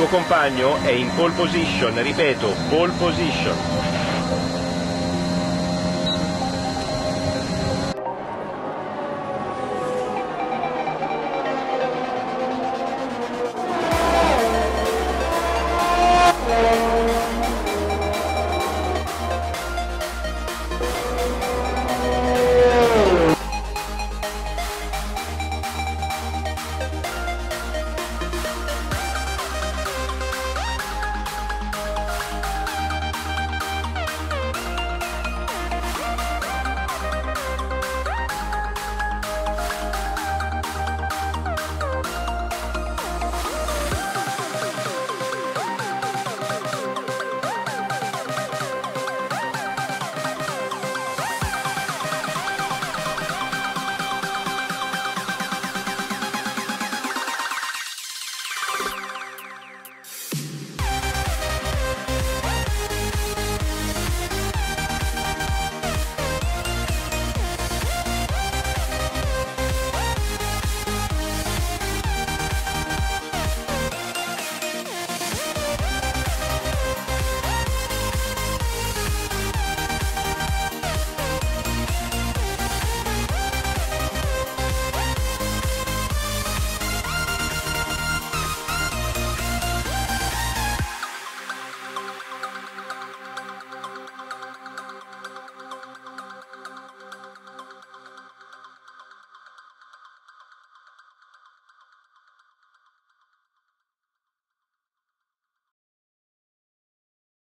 tuo compagno è in pole position, ripeto, pole position.